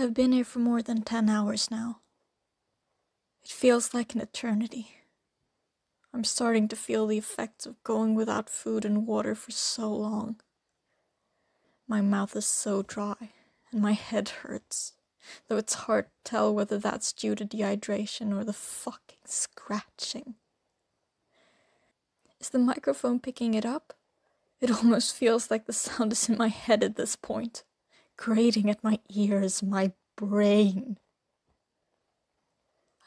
I've been here for more than 10 hours now. It feels like an eternity. I'm starting to feel the effects of going without food and water for so long. My mouth is so dry, and my head hurts, though it's hard to tell whether that's due to dehydration or the fucking scratching. Is the microphone picking it up? It almost feels like the sound is in my head at this point, grating at my ears, my brain.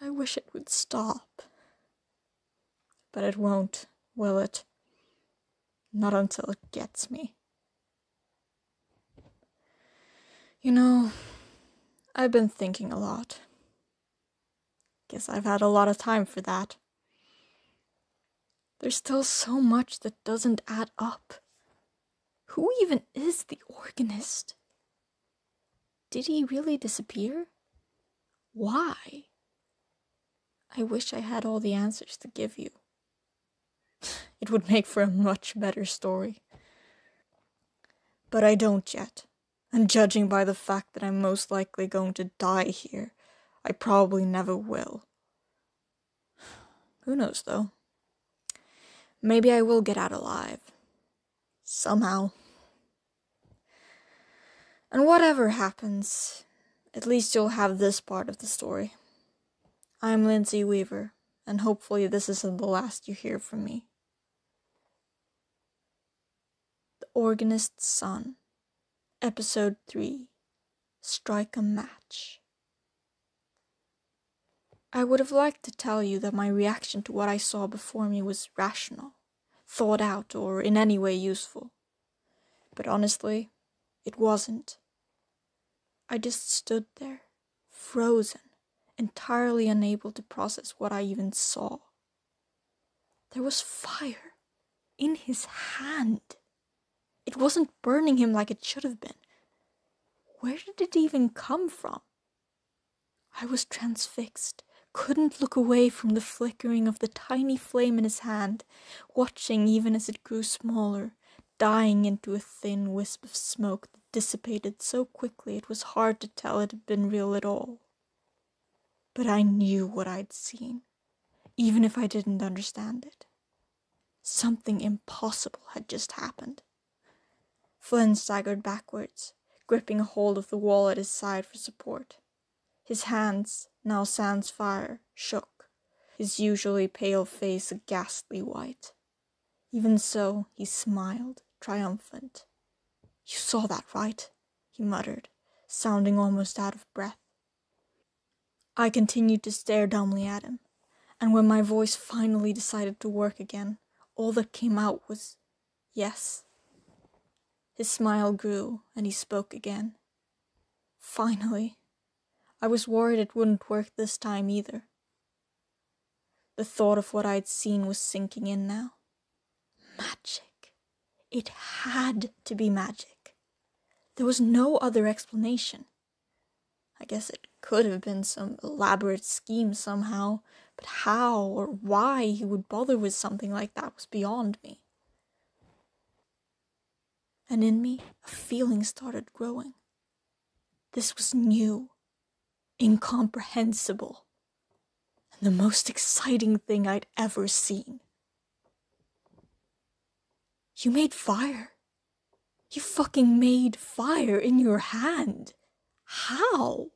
I wish it would stop. But it won't, will it? Not until it gets me. You know, I've been thinking a lot. Guess I've had a lot of time for that. There's still so much that doesn't add up. Who even is the organist? Did he really disappear? Why? I wish I had all the answers to give you. It would make for a much better story. But I don't yet, and judging by the fact that I'm most likely going to die here, I probably never will. Who knows, though? Maybe I will get out alive. Somehow. And whatever happens, at least you'll have this part of the story. I'm Lindsay Weaver, and hopefully this isn't the last you hear from me. The Organist's Son, Episode 3 Strike a Match. I would have liked to tell you that my reaction to what I saw before me was rational, thought out, or in any way useful. But honestly, it wasn't. I just stood there, frozen, entirely unable to process what I even saw. There was fire in his hand. It wasn't burning him like it should have been. Where did it even come from? I was transfixed, couldn't look away from the flickering of the tiny flame in his hand, watching even as it grew smaller, dying into a thin wisp of smoke dissipated so quickly it was hard to tell it had been real at all. But I knew what I'd seen, even if I didn't understand it. Something impossible had just happened. Flynn staggered backwards, gripping a hold of the wall at his side for support. His hands, now sans fire, shook, his usually pale face a ghastly white. Even so, he smiled, triumphant. You saw that, right? he muttered, sounding almost out of breath. I continued to stare dumbly at him, and when my voice finally decided to work again, all that came out was yes. His smile grew, and he spoke again. Finally. I was worried it wouldn't work this time either. The thought of what I'd seen was sinking in now. Magic. It had to be magic. There was no other explanation. I guess it could have been some elaborate scheme somehow, but how or why he would bother with something like that was beyond me. And in me, a feeling started growing. This was new incomprehensible, and the most exciting thing I'd ever seen. You made fire. You fucking made fire in your hand. How?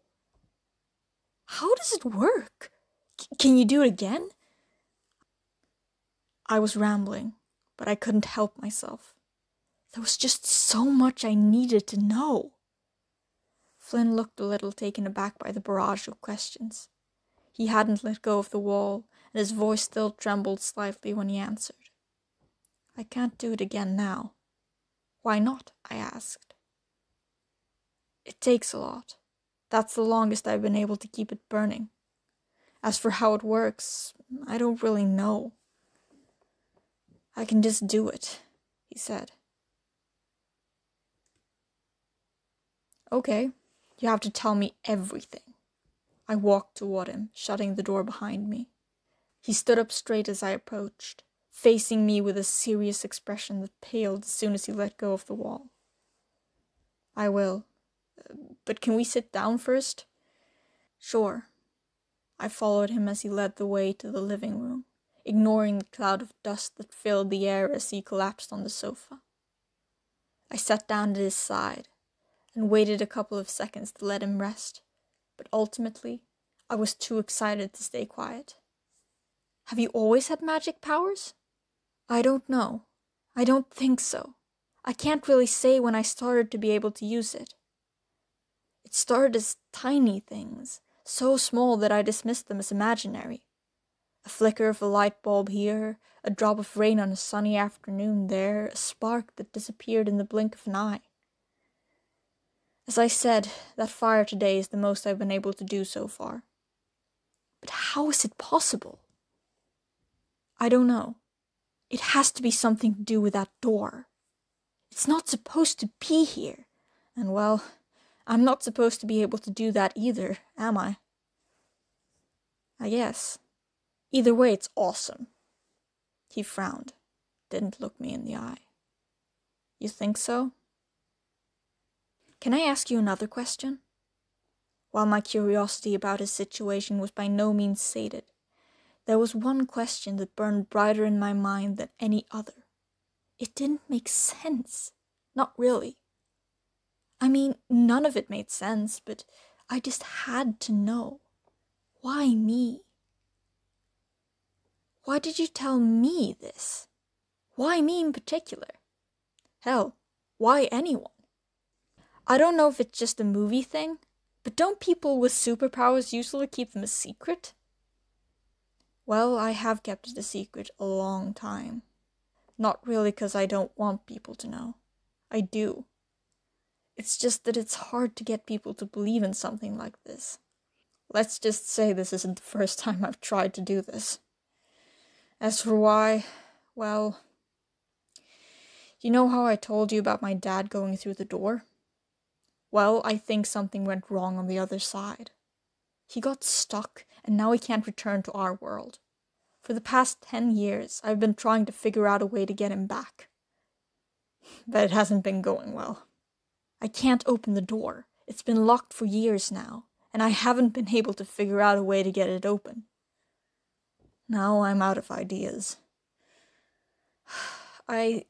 How does it work? C- can you do it again? I was rambling, but I couldn't help myself. There was just so much I needed to know. Flynn looked a little taken aback by the barrage of questions. He hadn't let go of the wall, and his voice still trembled slightly when he answered. I can't do it again now. Why not? I asked. It takes a lot. That's the longest I've been able to keep it burning. As for how it works, I don't really know. I can just do it, he said. Okay, you have to tell me everything. I walked toward him, shutting the door behind me. He stood up straight as I approached, facing me with a serious expression that paled as soon as he let go of the wall. I will, but can we sit down first? Sure. I followed him as he led the way to the living room, ignoring the cloud of dust that filled the air as he collapsed on the sofa. I sat down at his side and waited a couple of seconds to let him rest, but ultimately I was too excited to stay quiet. Have you always had magic powers? I don't know. I don't think so. I can't really say when I started to be able to use it. It started as tiny things, so small that I dismissed them as imaginary. A flicker of a light bulb here, a drop of rain on a sunny afternoon there, a spark that disappeared in the blink of an eye. As I said, that fire today is the most I've been able to do so far. But how is it possible? I don't know. It has to be something to do with that door. It's not supposed to be here. And well, I'm not supposed to be able to do that either, am I? I guess. Either way, it's awesome. He frowned, didn't look me in the eye. You think so? Can I ask you another question? While my curiosity about his situation was by no means sated, there was one question that burned brighter in my mind than any other. It didn't make sense. Not really. I mean, none of it made sense, but I just had to know. Why me? Why did you tell me this? Why me in particular? Hell, why anyone? I don't know if it's just a movie thing, but don't people with superpowers usually keep them a secret? Well, I have kept it a secret a long time. Not really because I don't want people to know. I do. It's just that it's hard to get people to believe in something like this. Let's just say this isn't the first time I've tried to do this. As for why, well, you know how I told you about my dad going through the door? Well, I think something went wrong on the other side. He got stuck, and now he can't return to our world. For the past ten years, I've been trying to figure out a way to get him back. But it hasn't been going well. I can't open the door. It's been locked for years now, and I haven't been able to figure out a way to get it open. Now I'm out of ideas. I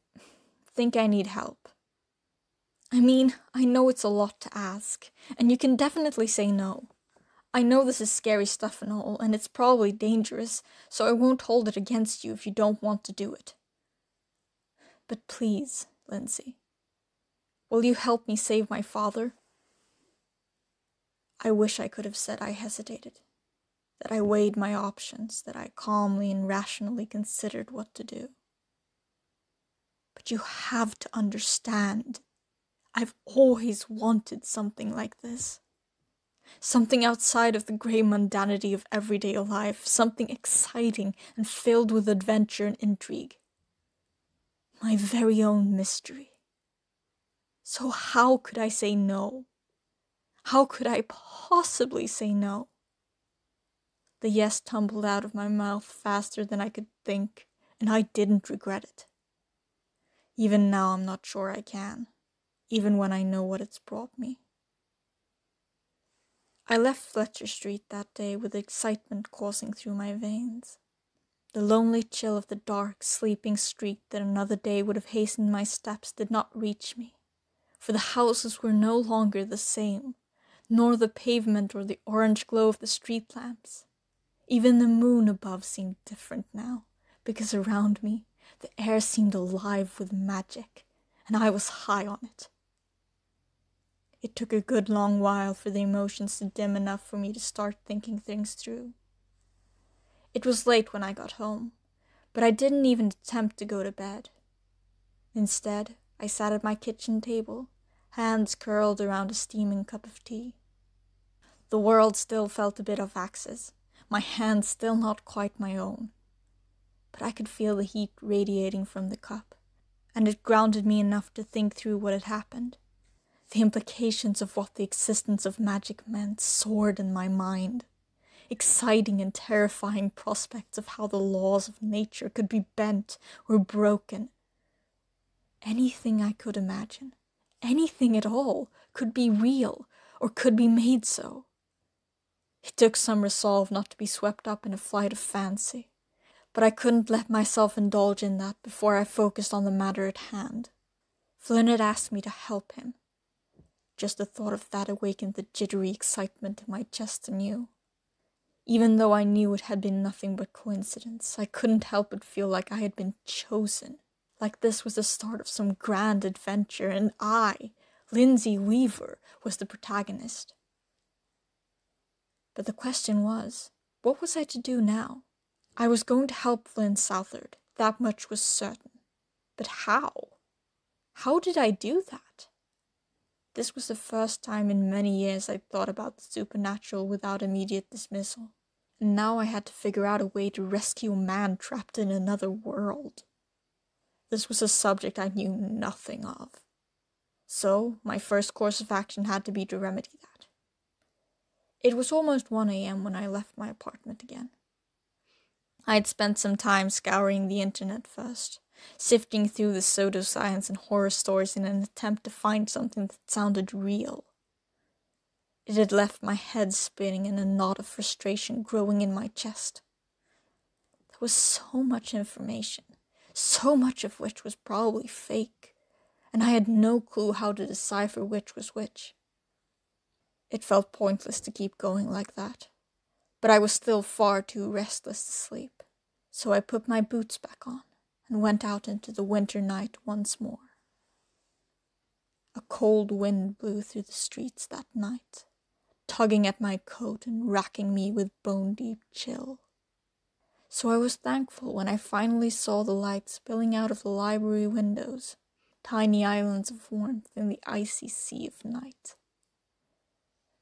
think I need help. I mean, I know it's a lot to ask, and you can definitely say no. I know this is scary stuff and all, and it's probably dangerous, so I won't hold it against you if you don't want to do it. But please, Lindsay, will you help me save my father? I wish I could have said I hesitated, that I weighed my options, that I calmly and rationally considered what to do. But you have to understand I've always wanted something like this. Something outside of the grey mundanity of everyday life, something exciting and filled with adventure and intrigue. My very own mystery. So, how could I say no? How could I possibly say no? The yes tumbled out of my mouth faster than I could think, and I didn't regret it. Even now, I'm not sure I can even when I know what it's brought me. I left Fletcher Street that day with excitement coursing through my veins. The lonely chill of the dark, sleeping street that another day would have hastened my steps did not reach me, for the houses were no longer the same, nor the pavement or the orange glow of the street lamps. Even the moon above seemed different now, because around me the air seemed alive with magic, and I was high on it. It took a good long while for the emotions to dim enough for me to start thinking things through. It was late when I got home, but I didn't even attempt to go to bed. Instead, I sat at my kitchen table, hands curled around a steaming cup of tea. The world still felt a bit off axis, my hands still not quite my own. But I could feel the heat radiating from the cup, and it grounded me enough to think through what had happened. The implications of what the existence of magic meant soared in my mind. Exciting and terrifying prospects of how the laws of nature could be bent or broken. Anything I could imagine, anything at all, could be real or could be made so. It took some resolve not to be swept up in a flight of fancy, but I couldn't let myself indulge in that before I focused on the matter at hand. Flynn had asked me to help him. Just the thought of that awakened the jittery excitement in my chest anew. Even though I knew it had been nothing but coincidence, I couldn't help but feel like I had been chosen, like this was the start of some grand adventure, and I, Lindsay Weaver, was the protagonist. But the question was, what was I to do now? I was going to help Flynn Southard, that much was certain. But how? How did I do that? This was the first time in many years I'd thought about the supernatural without immediate dismissal, and now I had to figure out a way to rescue a man trapped in another world. This was a subject I knew nothing of. So, my first course of action had to be to remedy that. It was almost 1 a.m. when I left my apartment again. I had spent some time scouring the internet first, sifting through the pseudoscience and horror stories in an attempt to find something that sounded real. It had left my head spinning and a knot of frustration growing in my chest. There was so much information, so much of which was probably fake, and I had no clue how to decipher which was which. It felt pointless to keep going like that, but I was still far too restless to sleep, so I put my boots back on and went out into the winter night once more. A cold wind blew through the streets that night, tugging at my coat and racking me with bone deep chill. So I was thankful when I finally saw the light spilling out of the library windows, tiny islands of warmth in the icy sea of night.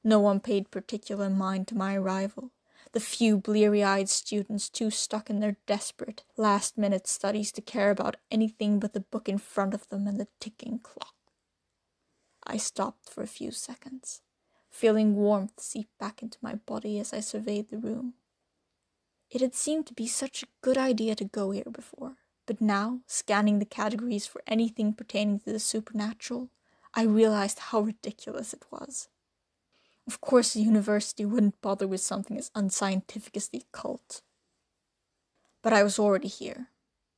No one paid particular mind to my arrival, the few bleary eyed students too stuck in their desperate, last minute studies to care about anything but the book in front of them and the ticking clock. I stopped for a few seconds, feeling warmth seep back into my body as I surveyed the room. It had seemed to be such a good idea to go here before, but now, scanning the categories for anything pertaining to the supernatural, I realized how ridiculous it was. Of course, the university wouldn't bother with something as unscientific as the occult. But I was already here.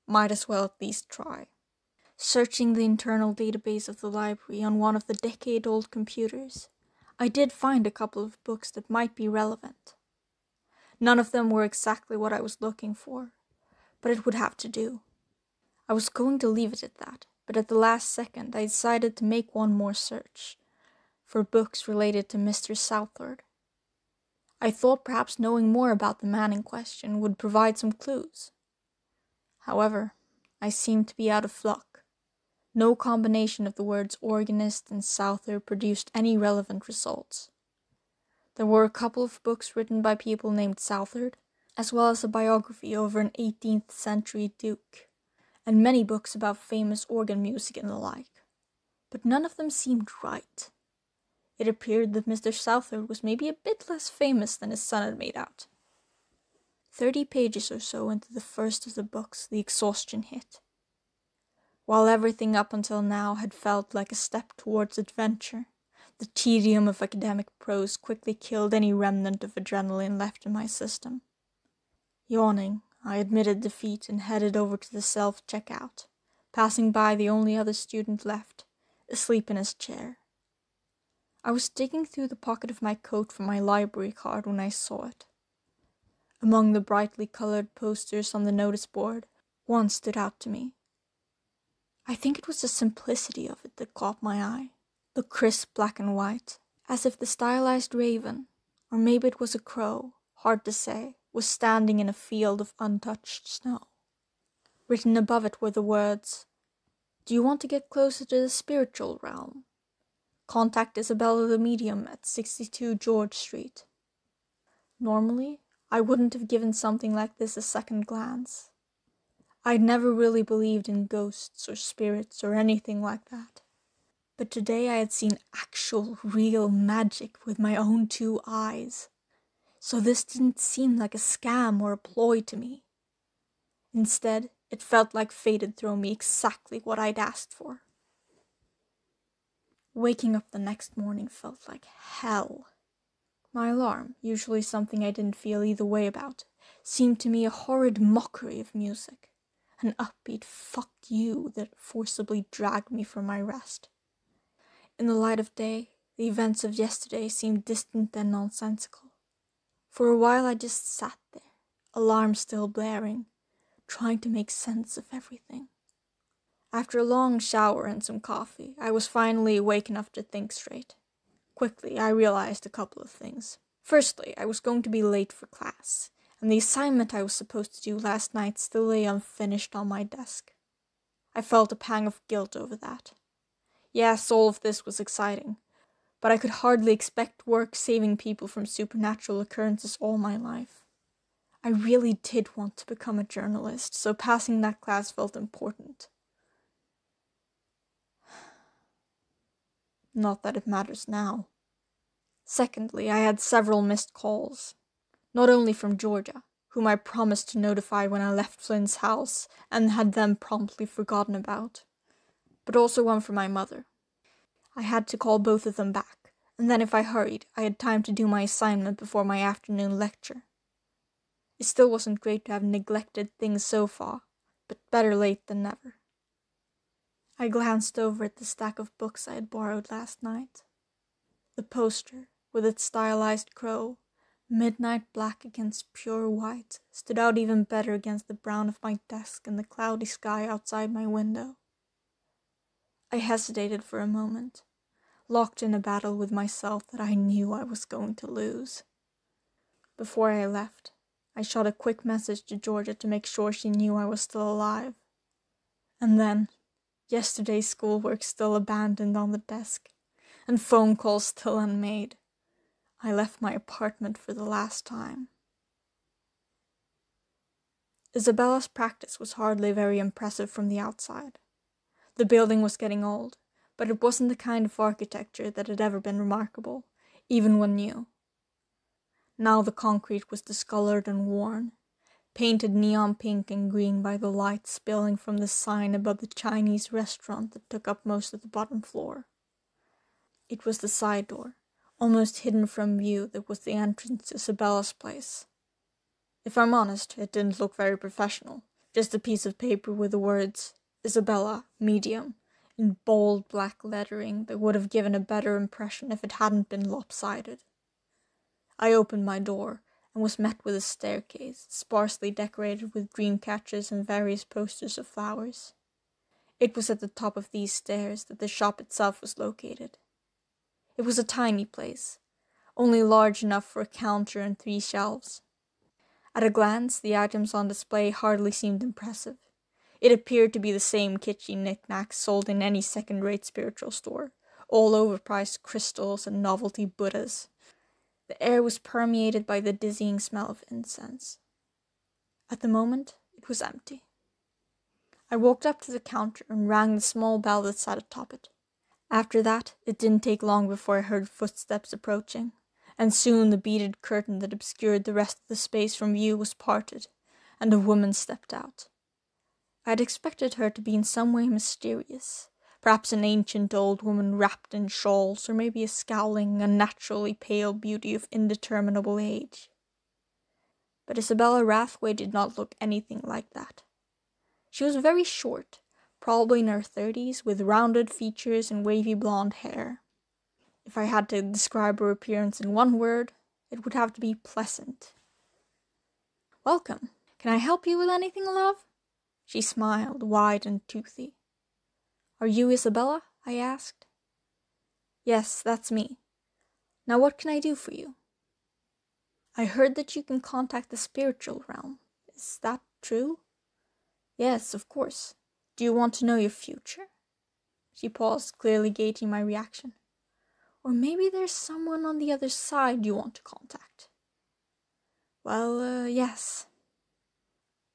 Might as well at least try. Searching the internal database of the library on one of the decade old computers, I did find a couple of books that might be relevant. None of them were exactly what I was looking for, but it would have to do. I was going to leave it at that, but at the last second I decided to make one more search for books related to Mr. Southard. I thought perhaps knowing more about the man in question would provide some clues. However, I seemed to be out of luck. No combination of the words organist and Southard produced any relevant results. There were a couple of books written by people named Southard, as well as a biography over an 18th century duke, and many books about famous organ music and the like. But none of them seemed right. It appeared that Mr. Southard was maybe a bit less famous than his son had made out. Thirty pages or so into the first of the books, the exhaustion hit. While everything up until now had felt like a step towards adventure, the tedium of academic prose quickly killed any remnant of adrenaline left in my system. Yawning, I admitted defeat and headed over to the self checkout, passing by the only other student left, asleep in his chair. I was digging through the pocket of my coat for my library card when I saw it. Among the brightly colored posters on the notice board, one stood out to me. I think it was the simplicity of it that caught my eye. The crisp black and white, as if the stylized raven, or maybe it was a crow, hard to say, was standing in a field of untouched snow. Written above it were the words, Do you want to get closer to the spiritual realm? Contact Isabella the medium at 62 George Street. Normally, I wouldn't have given something like this a second glance. I'd never really believed in ghosts or spirits or anything like that. But today I had seen actual, real magic with my own two eyes. So this didn't seem like a scam or a ploy to me. Instead, it felt like fate had thrown me exactly what I'd asked for. Waking up the next morning felt like hell. My alarm, usually something I didn't feel either way about, seemed to me a horrid mockery of music, an upbeat fuck you that forcibly dragged me from my rest. In the light of day, the events of yesterday seemed distant and nonsensical. For a while I just sat there, alarm still blaring, trying to make sense of everything. After a long shower and some coffee, I was finally awake enough to think straight. Quickly, I realized a couple of things. Firstly, I was going to be late for class, and the assignment I was supposed to do last night still lay unfinished on my desk. I felt a pang of guilt over that. Yes, all of this was exciting, but I could hardly expect work saving people from supernatural occurrences all my life. I really did want to become a journalist, so passing that class felt important. Not that it matters now. Secondly, I had several missed calls. Not only from Georgia, whom I promised to notify when I left Flynn's house and had then promptly forgotten about, but also one from my mother. I had to call both of them back, and then if I hurried, I had time to do my assignment before my afternoon lecture. It still wasn't great to have neglected things so far, but better late than never. I glanced over at the stack of books I had borrowed last night. The poster, with its stylized crow, midnight black against pure white, stood out even better against the brown of my desk and the cloudy sky outside my window. I hesitated for a moment, locked in a battle with myself that I knew I was going to lose. Before I left, I shot a quick message to Georgia to make sure she knew I was still alive. And then, Yesterday's schoolwork still abandoned on the desk, and phone calls still unmade. I left my apartment for the last time. Isabella's practice was hardly very impressive from the outside. The building was getting old, but it wasn't the kind of architecture that had ever been remarkable, even when new. Now the concrete was discolored and worn, painted neon pink and green by the light spilling from the sign above the Chinese restaurant that took up most of the bottom floor. It was the side door, almost hidden from view, that was the entrance to Isabella's place. If I'm honest, it didn't look very professional, just a piece of paper with the words Isabella, medium, in bold black lettering that would have given a better impression if it hadn't been lopsided. I opened my door and was met with a staircase, sparsely decorated with dream catchers and various posters of flowers. It was at the top of these stairs that the shop itself was located. It was a tiny place, only large enough for a counter and three shelves. At a glance, the items on display hardly seemed impressive. It appeared to be the same kitschy knickknacks sold in any second rate spiritual store, all overpriced crystals and novelty Buddhas. The air was permeated by the dizzying smell of incense. At the moment, it was empty. I walked up to the counter and rang the small bell that sat atop it. After that, it didn't take long before I heard footsteps approaching, and soon the beaded curtain that obscured the rest of the space from view was parted, and a woman stepped out. I had expected her to be in some way mysterious, perhaps an ancient old woman wrapped in shawls, or maybe a scowling, unnaturally pale beauty of indeterminable age. But Isabella Rathway did not look anything like that. She was very short, probably in her thirties, with rounded features and wavy blonde hair. If I had to describe her appearance in one word, it would have to be pleasant. Welcome. Can I help you with anything, love? She smiled, wide and toothy. Are you Isabella? I asked. Yes, that's me. Now what can I do for you? I heard that you can contact the spiritual realm. Is that true? Yes, of course. Do you want to know your future? She paused, clearly gauging my reaction. Or maybe there's someone on the other side you want to contact. Well, uh, yes.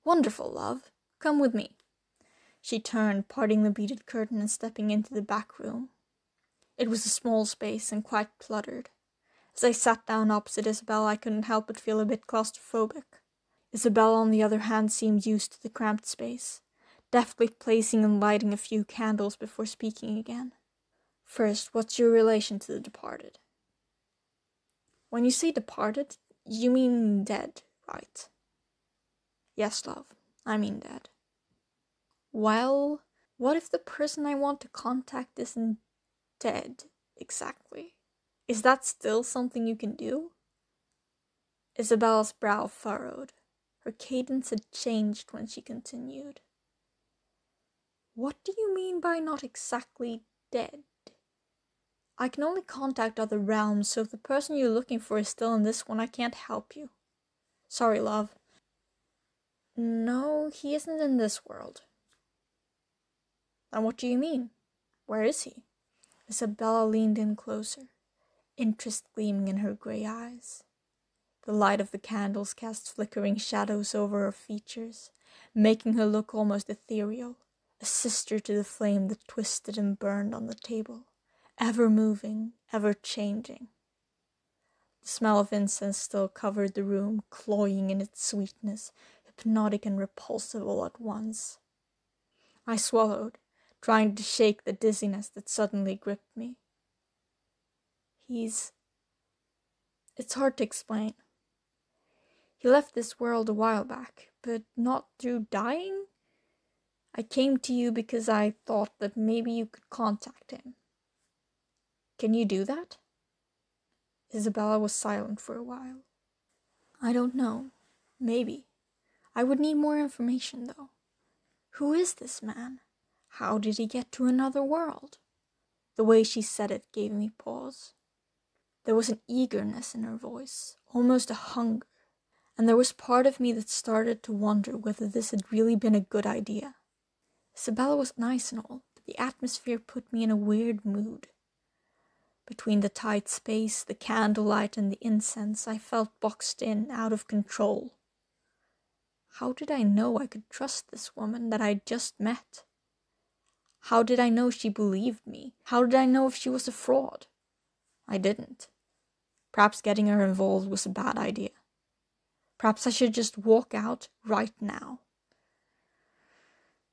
Wonderful, love. Come with me. She turned, parting the beaded curtain and stepping into the back room. It was a small space and quite cluttered. As I sat down opposite Isabel, I couldn't help but feel a bit claustrophobic. Isabel, on the other hand, seemed used to the cramped space, deftly placing and lighting a few candles before speaking again. First, what's your relation to the departed? When you say departed, you mean dead, right? Yes, love, I mean dead. Well, what if the person I want to contact isn't dead exactly? Is that still something you can do? Isabella's brow furrowed. Her cadence had changed when she continued. What do you mean by not exactly dead? I can only contact other realms, so if the person you're looking for is still in this one, I can't help you. Sorry, love. No, he isn't in this world. Then what do you mean? Where is he? Isabella leaned in closer, interest gleaming in her grey eyes. The light of the candles cast flickering shadows over her features, making her look almost ethereal, a sister to the flame that twisted and burned on the table ever moving, ever changing. The smell of incense still covered the room, cloying in its sweetness, hypnotic and repulsive all at once. I swallowed, trying to shake the dizziness that suddenly gripped me. He's. It's hard to explain. He left this world a while back, but not through dying. I came to you because I thought that maybe you could contact him. Can you do that? Isabella was silent for a while. I don't know. Maybe. I would need more information, though. Who is this man? How did he get to another world? The way she said it gave me pause. There was an eagerness in her voice, almost a hunger, and there was part of me that started to wonder whether this had really been a good idea. Isabella was nice and all, but the atmosphere put me in a weird mood. Between the tight space, the candlelight, and the incense, I felt boxed in, out of control. How did I know I could trust this woman that I'd just met? How did I know she believed me? How did I know if she was a fraud? I didn't. Perhaps getting her involved was a bad idea. Perhaps I should just walk out right now.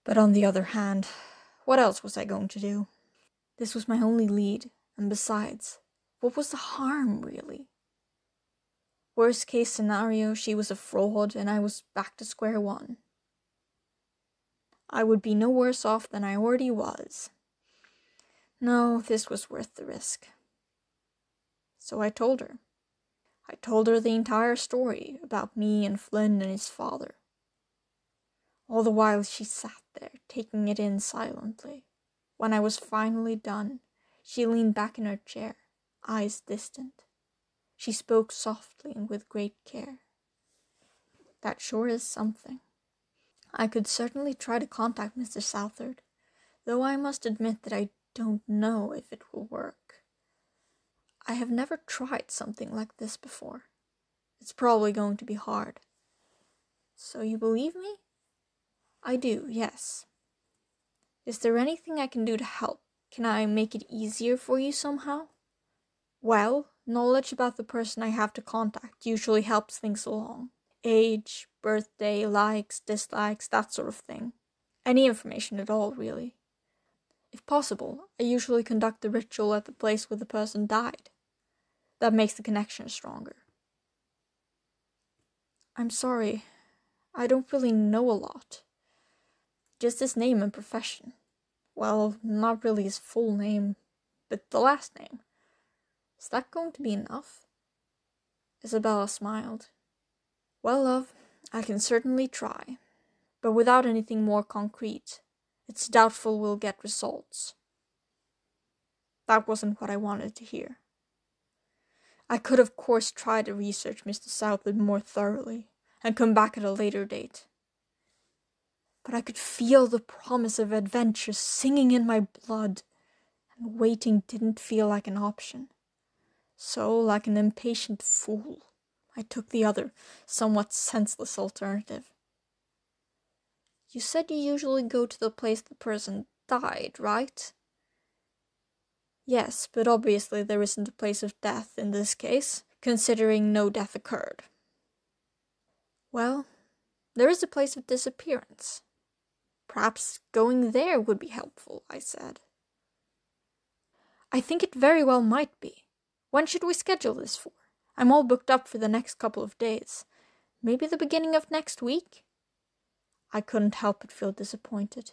But on the other hand, what else was I going to do? This was my only lead, and besides, what was the harm, really? Worst case scenario, she was a fraud and I was back to square one. I would be no worse off than I already was. No, this was worth the risk. So I told her. I told her the entire story about me and Flynn and his father. All the while she sat there, taking it in silently. When I was finally done, she leaned back in her chair, eyes distant. She spoke softly and with great care. That sure is something. I could certainly try to contact Mr. Southard, though I must admit that I don't know if it will work. I have never tried something like this before. It's probably going to be hard. So you believe me? I do, yes. Is there anything I can do to help? Can I make it easier for you somehow? Well, knowledge about the person I have to contact usually helps things along. Age, birthday, likes, dislikes, that sort of thing. Any information at all, really. If possible, I usually conduct the ritual at the place where the person died. That makes the connection stronger. I'm sorry, I don't really know a lot. Just his name and profession. Well, not really his full name, but the last name. Is that going to be enough? Isabella smiled. Well, love, I can certainly try, but without anything more concrete, it's doubtful we'll get results. That wasn't what I wanted to hear. I could, of course, try to research Mr. Southard more thoroughly and come back at a later date but I could feel the promise of adventure singing in my blood, and waiting didn't feel like an option. So, like an impatient fool, I took the other, somewhat senseless alternative. You said you usually go to the place the person died, right? Yes, but obviously there isn't a place of death in this case, considering no death occurred. Well, there is a place of disappearance. Perhaps going there would be helpful, I said. I think it very well might be. When should we schedule this for? I'm all booked up for the next couple of days. Maybe the beginning of next week? I couldn't help but feel disappointed.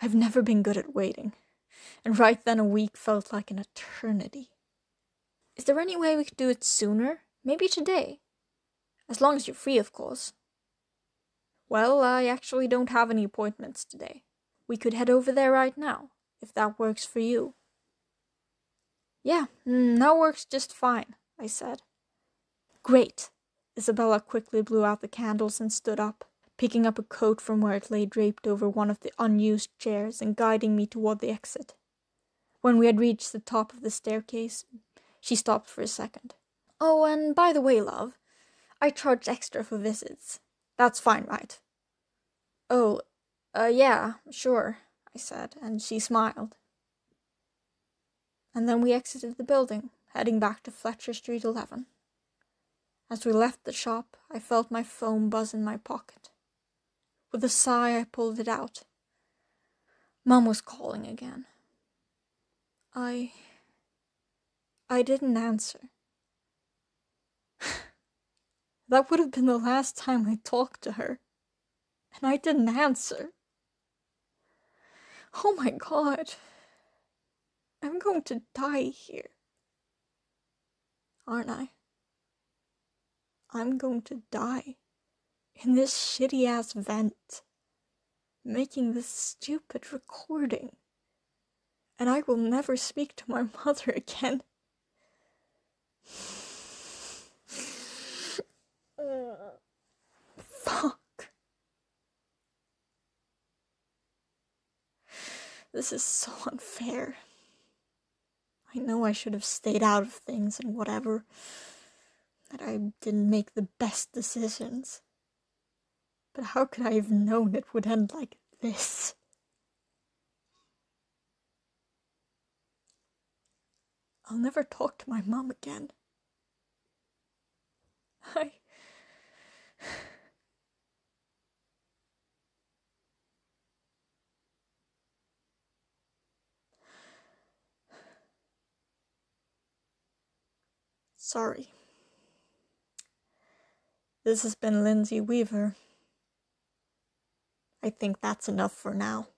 I've never been good at waiting, and right then a week felt like an eternity. Is there any way we could do it sooner? Maybe today? As long as you're free, of course. Well, I actually don't have any appointments today. We could head over there right now, if that works for you. Yeah, mm, that works just fine, I said. Great. Isabella quickly blew out the candles and stood up, picking up a coat from where it lay draped over one of the unused chairs and guiding me toward the exit. When we had reached the top of the staircase, she stopped for a second. Oh, and by the way, love, I charge extra for visits. That's fine, right? Oh, uh, yeah, sure, I said, and she smiled. And then we exited the building, heading back to Fletcher Street 11. As we left the shop, I felt my phone buzz in my pocket. With a sigh, I pulled it out. Mom was calling again. I. I didn't answer. that would have been the last time I talked to her. And I didn't answer. Oh my god. I'm going to die here. Aren't I? I'm going to die in this shitty ass vent, making this stupid recording. And I will never speak to my mother again. Fuck. This is so unfair. I know I should have stayed out of things and whatever, that I didn't make the best decisions. But how could I have known it would end like this? I'll never talk to my mom again. I. Sorry. This has been Lindsay Weaver. I think that's enough for now.